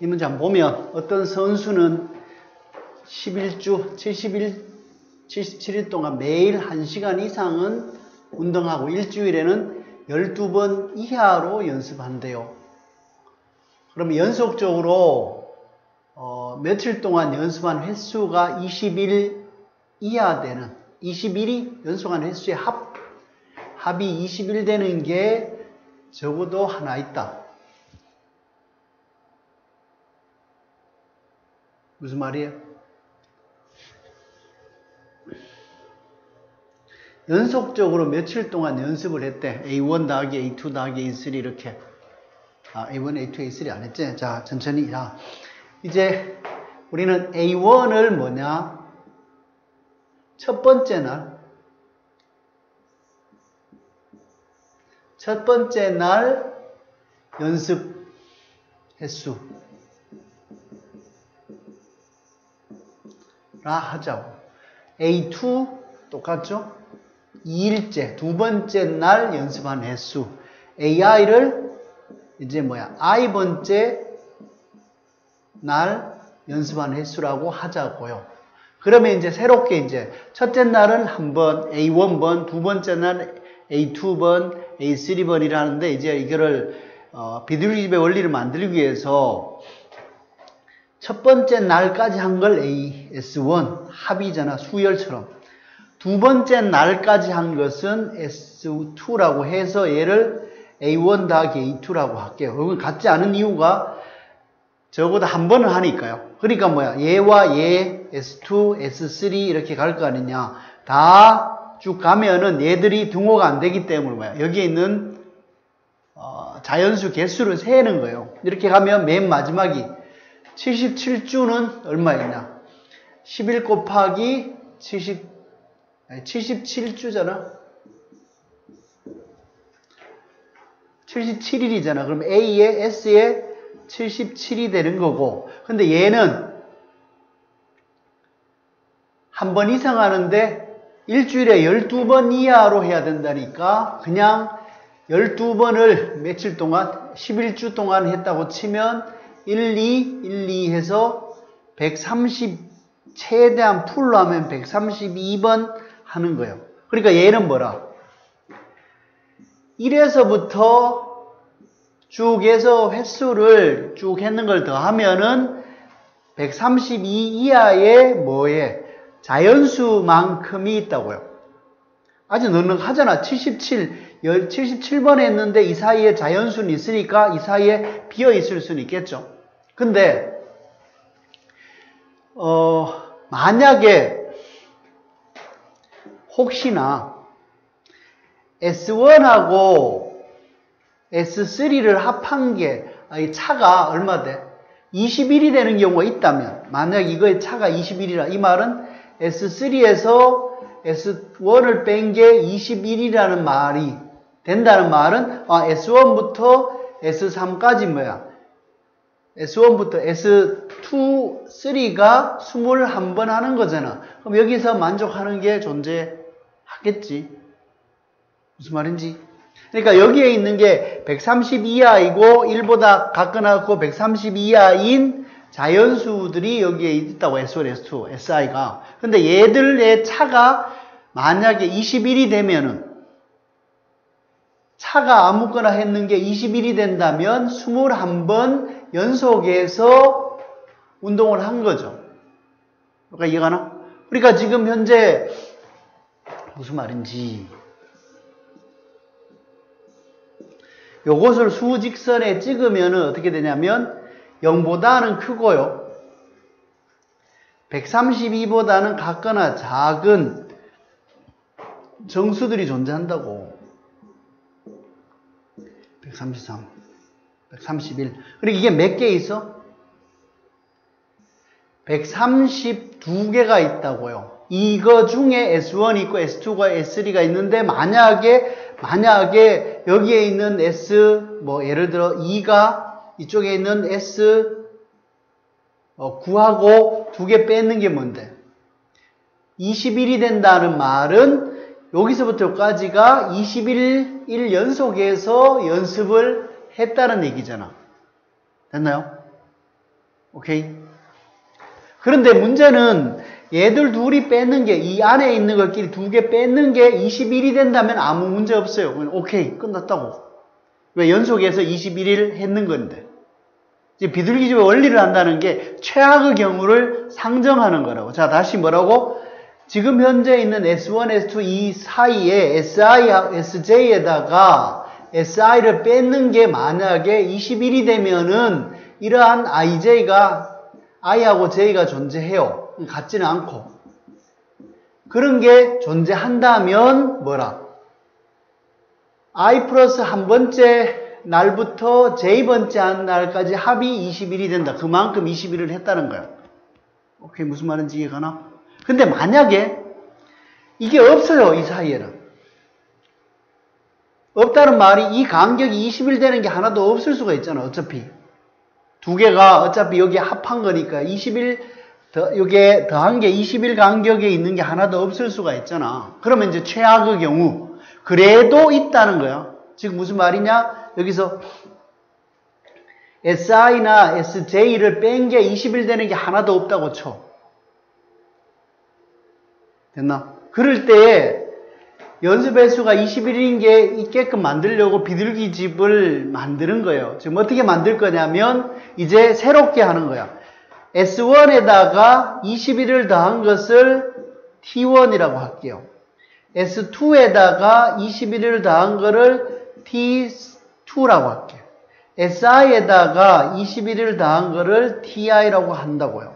이 문장 보면 어떤 선수는 11주, 71, 77일 동안 매일 1시간 이상은 운동하고 일주일에는 12번 이하로 연습한대요. 그럼 연속적으로 어, 며칠 동안 연습한 횟수가 20일 이하 되는 21이 연속한 횟수의 합, 합이 20일 되는 게 적어도 하나 있다. 무슨 말이에요? 연속적으로 며칠 동안 연습을 했대. A1 더하기 A2 더하기 A3 이렇게. 아, A1, A2, A3 안 했지? 자, 천천히. 자, 이제 우리는 A1을 뭐냐? 첫 번째 날. 첫 번째 날 연습 횟수. 하자고. A2 똑같죠? 2일째, 두 번째 날 연습한 횟수. AI를 이제 뭐야? I 번째 날 연습한 횟수라고 하자고요. 그러면 이제 새롭게 이제 첫째 날은 한 번, A1번, 두 번째 날 A2번, A3번이라는데 이제 이거를 어, 비둘기집의 원리를 만들기 위해서 첫 번째 날까지 한 걸 AS1 합이잖아 수열처럼 두 번째 날까지 한 것은 S2라고 해서 얘를 A1 더하기 A2라고 할게요. 그건 같지 않은 이유가 적어도 한 번은 하니까요. 그러니까 뭐야 얘와 얘 S2, S3 이렇게 갈 거 아니냐 다 쭉 가면은 얘들이 등호가 안 되기 때문에 뭐야 여기에 있는 어, 자연수 개수를 세는 거예요. 이렇게 가면 맨 마지막이 77주는 얼마였냐? 11 곱하기 70, 77주잖아? 77일이잖아. 그럼 A에 S에 77이 되는 거고. 근데 얘는 한 번 이상 하는데 일주일에 12번 이하로 해야 된다니까 그냥 12번을 며칠 동안 11주 동안 했다고 치면 1, 2, 1, 2 해서 130 최대한 풀로 하면 132번 하는 거예요. 그러니까 얘는 뭐라? 1에서부터 쭉 해서 횟수를 쭉 했는 걸 더하면은 132 이하의 뭐에 자연수만큼이 있다고요. 아주 넉넉하잖아. 77, 77번 했는데 이 사이에 자연수는 있으니까 이 사이에 비어 있을 수는 있겠죠. 근데 어, 만약에 혹시나 S1하고 S3를 합한 게 차가 얼마 돼? 21이 되는 경우가 있다면 만약 이거의 차가 21이라 이 말은 S3에서 S1을 뺀 게 21이라는 말이 된다는 말은 아, S1부터 S3까지 뭐야? S1부터 S2, 3가 21번 하는 거잖아. 그럼 여기서 만족하는 게 존재하겠지. 무슨 말인지? 그러니까 여기에 있는 게 130 이하이고 1보다 가까나고 130 이하인 자연수들이 여기에 있다고 S1, S2, SI가. 근데 얘들의 차가 만약에 21이 되면은 차가 아무거나 했는 게 21이 된다면 21번 연속해서 운동을 한 거죠. 그러니까 이해가나? 그러니까 지금 현재 무슨 말인지 요것을 수직선에 찍으면 어떻게 되냐면 0보다는 크고요. 132보다는 같거나 작은 정수들이 존재한다고. 133, 131. 그리고 이게 몇 개 있어? 132개가 있다고요. 이거 중에 S1 있고 S2가 S3가 있는데 만약에 만약에 여기에 있는 S 뭐 예를 들어 2가 이쪽에 있는 S 어, 9하고 두개 뺏는 게 뭔데? 21이 된다는 말은 여기서부터까지가 21일 1연속해서 연습을 했다는 얘기잖아. 됐나요? 오케이? 그런데 문제는 얘들 둘이 뺏는 게 이 안에 있는 것끼리 두 개 뺏는 게 21이 된다면 아무 문제 없어요. 오케이 끝났다고. 왜 연속해서 21일 했는 건데. 이제 비둘기집의 원리를 한다는 게 최악의 경우를 상정하는 거라고. 자 다시 뭐라고? 지금 현재 있는 S1, S2 이 사이에 SI, SJ에다가 SI를 뺏는 게 만약에 21이 되면은 이러한 IJ가 I하고 J가 존재해요. 같지는 않고. 그런 게 존재한다면 뭐라? I 플러스 한 번째 날부터 J번째 한 날까지 합이 21이 된다. 그만큼 21을 했다는 거예요. 오케이, 무슨 말인지 이해가나? 근데 만약에 이게 없어요, 이 사이에는. 없다는 말이 이 간격이 20일 되는 게 하나도 없을 수가 있잖아, 어차피. 두 개가 어차피 여기 합한 거니까 20일 더, 이게 더한 게 20일 간격에 있는 게 하나도 없을 수가 있잖아. 그러면 이제 최악의 경우, 그래도 있다는 거야. 지금 무슨 말이냐? 여기서 SI나 SJ를 뺀 게 20일 되는 게 하나도 없다고 쳐. 됐나? 그럴 때 연습 횟수가 21인 게 있게끔 만들려고 비둘기 집을 만드는 거예요. 지금 어떻게 만들 거냐면 이제 새롭게 하는 거야. S1에다가 21을 더한 것을 T1이라고 할게요. S2에다가 21을 더한 거를 T2라고 할게요. SI에다가 21을 더한 거를 TI라고 한다고요.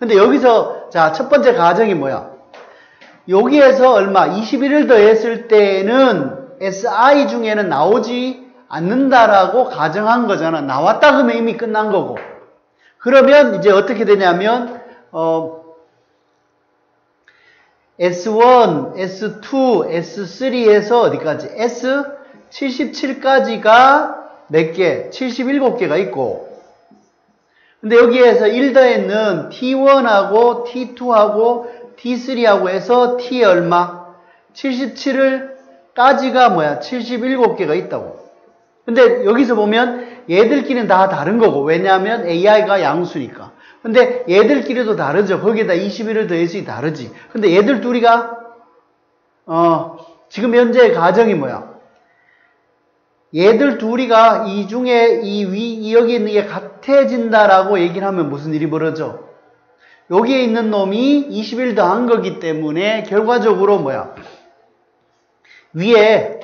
근데 여기서 자, 첫 번째 가정이 뭐야? 여기에서 얼마? 21을 더했을 때는 SI 중에는 나오지 않는다라고 가정한 거잖아. 나왔다 그러면 이미 끝난 거고. 그러면 이제 어떻게 되냐면 어, S1, S2, S3에서 어디까지? S77까지가 몇 개? 77개가 있고 근데 여기에서 1 더했는 T1하고 T2하고 T3하고 해서 T 얼마? 77을 까지가 뭐야? 77개가 있다고. 근데 여기서 보면 얘들끼리는 다 다른 거고. 왜냐하면 AI가 양수니까. 근데 얘들끼리도 다르죠. 거기에다 21을 더해서 다르지. 근데 얘들 둘이가 어, 지금 현재 가정이 뭐야? 얘들 둘이가 이 중에 이 위, 여기 있는 게 같아진다라고 얘기를 하면 무슨 일이 벌어져? 여기에 있는 놈이 20일 더한 거기 때문에 결과적으로 뭐야? 위에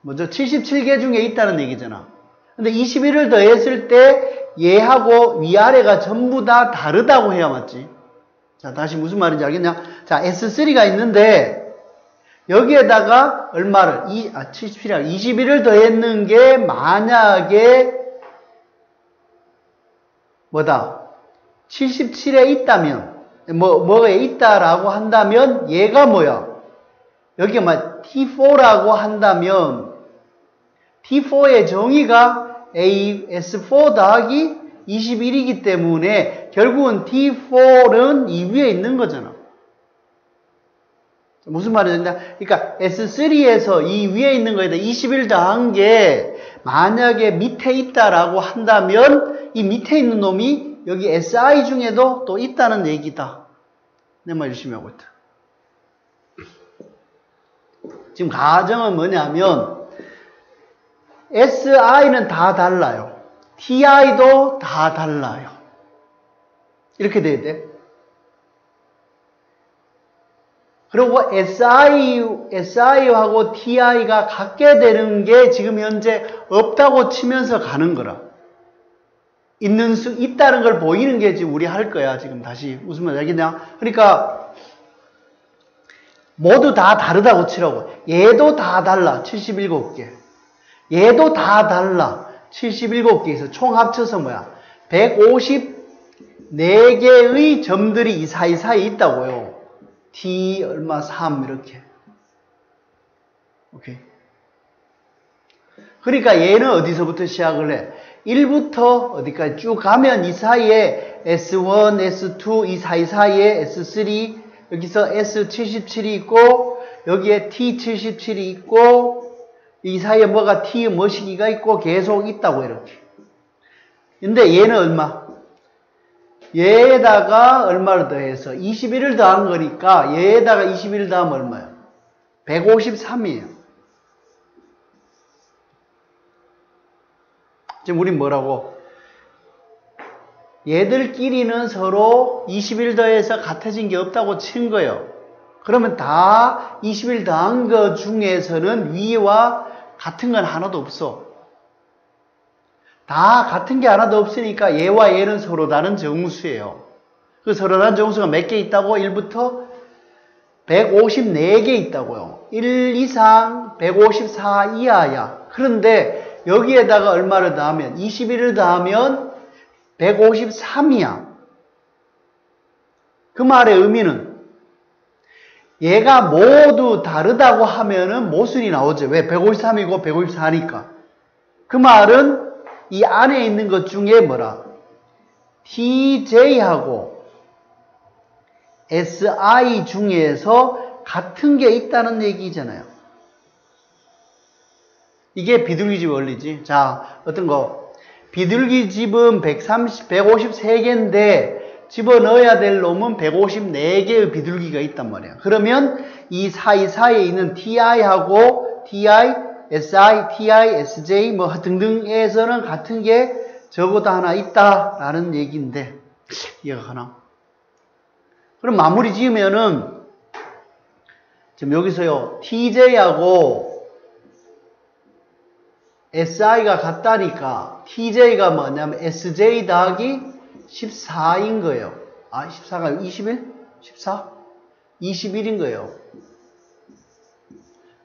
뭐죠? 77개 중에 있다는 얘기잖아. 근데 21을 더했을 때 얘하고 위아래가 전부 다 다르다고 해야 맞지. 자, 다시 무슨 말인지 알겠냐? 자, S3가 있는데 여기에다가 얼마를 이, 아, 77이 21을 더했는 게 만약에 뭐다? 77에 있다면, 뭐, 뭐에 있다라고 한다면, 얘가 뭐야? 여기 막 T4라고 한다면, T4의 정의가 AS4 더하기 21이기 때문에, 결국은 T4는 이 위에 있는 거잖아. 무슨 말이냐? 그러니까 S3에서 이 위에 있는 거에다 21 더한 게 만약에 밑에 있다라고 한다면 이 밑에 있는 놈이 여기 SI 중에도 또 있다는 얘기다. 내 말 열심히 하고 있다. 지금 가정은 뭐냐면 SI는 다 달라요. TI도 다 달라요. 이렇게 돼야 돼. 그리고 SI, SI하고 TI가 같게 되는 게 지금 현재 없다고 치면서 가는 거라. 있는 수 있다는 걸 보이는 게 지금 우리 할 거야. 지금 다시 말 알겠냐? 그러니까 모두 다 다르다고 치라고. 얘도 다 달라. 77개. 얘도 다 달라. 77개에서 총 합쳐서 뭐야? 154개의 점들이 이 사이사이에 있다고요. T 얼마 3 이렇게. 오케이. 그러니까 얘는 어디서부터 시작을 해? 1부터 어디까지 쭉 가면 이 사이에 S1, S2 이 사이 사이에 S3 여기서 S77이 있고 여기에 T77이 있고 이 사이에 뭐가 T 머시기가 있고 계속 있다고 이렇게. 근데 얘는 얼마? 얘에다가 얼마를 더해서 21을 더한 거니까 얘에다가 21을 더하면 얼마예요? 153이에요. 지금 우린 뭐라고? 얘들끼리는 서로 20일 더해서 같아진 게 없다고 친 거예요. 그러면 다 20일 더한 것 중에서는 위와 같은 건 하나도 없어. 다 같은 게 하나도 없으니까 얘와 얘는 서로 다른 정수예요. 그 서로 다른 정수가 몇 개 있다고? 1부터 154개 있다고요. 1 이상 154 이하야. 그런데 여기에다가 얼마를 더하면 21을 더하면 153이야. 그 말의 의미는 얘가 모두 다르다고 하면은 모순이 나오죠. 왜? 153이고 154니까. 그 말은 이 안에 있는 것 중에 뭐라? TJ하고 SI 중에서 같은 게 있다는 얘기잖아요. 이게 비둘기집 원리지. 자, 어떤 거. 비둘기집은 130, 153개인데 집어넣어야 될 놈은 154개의 비둘기가 있단 말이야. 그러면 이 사이 사이에 있는 TI하고 TI, SI, TI, SJ 뭐 등등에서는 같은 게 적어도 하나 있다라는 얘기인데 이해가 가나? 그럼 마무리 지으면은 지금 여기서요 TJ하고 SI가 같다니까 TJ가 뭐냐면 SJ 더하기 14인 거예요. 아 14가 21? 14? 21인 거예요.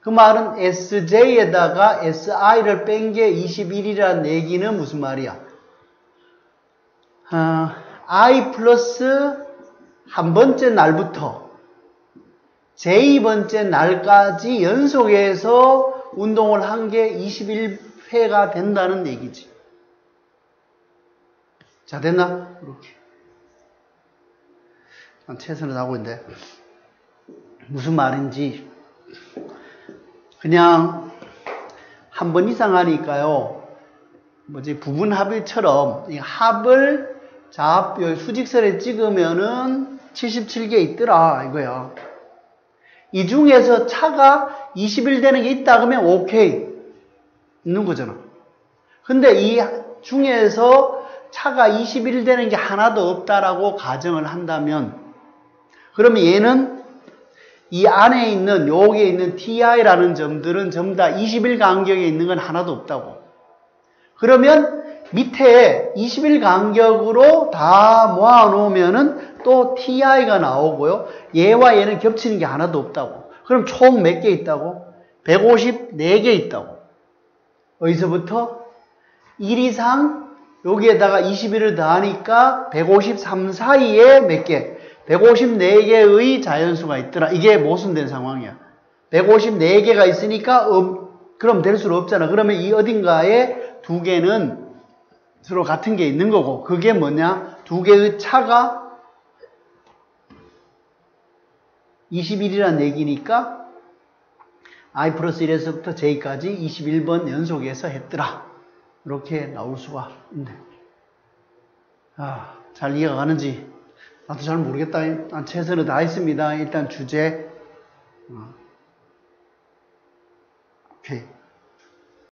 그 말은 SJ에다가 SI를 뺀 게 21이라는 얘기는 무슨 말이야? 어, I 플러스 한 번째 날부터 제2번째 날까지 연속해서 운동을 한 게 21 회가 된다는 얘기지. 자, 됐나? 이렇게. 최선을 다하고 있는데, 무슨 말인지, 그냥 한 번 이상 하니까요, 뭐지, 부분 합일처럼, 이 합을 잡, 수직선에 찍으면은 77개 있더라, 이거야. 이 중에서 차가 20일 되는 게 있다 그러면 오케이. 있는 거잖아. 근데 이 중에서 차가 21일 되는 게 하나도 없다라고 가정을 한다면 그러면 얘는 이 안에 있는 여기에 있는 TI라는 점들은 전부 다 20일 간격에 있는 건 하나도 없다고. 그러면 밑에 20일 간격으로 다 모아 놓으면은 또 TI가 나오고요. 얘와 얘는 겹치는 게 하나도 없다고. 그럼 총 몇 개 있다고? 154개 있다고. 어디서부터? 1 이상 여기에다가 21을 더하니까 153 사이에 몇 개? 154개의 자연수가 있더라. 이게 모순된 상황이야. 154개가 있으니까 어, 그럼 될 수는 없잖아. 그러면 이 어딘가에 두 개는 서로 같은 게 있는 거고 그게 뭐냐? 두 개의 차가 21이라는 얘기니까 i 플러스 1에서부터 j까지 21번 연속해서 했더라. 이렇게 나올 수가 있네. 아, 잘 이해가 가는지 나도 잘 모르겠다. 난 최선을 다했습니다. 일단 주제. 어. 오케이.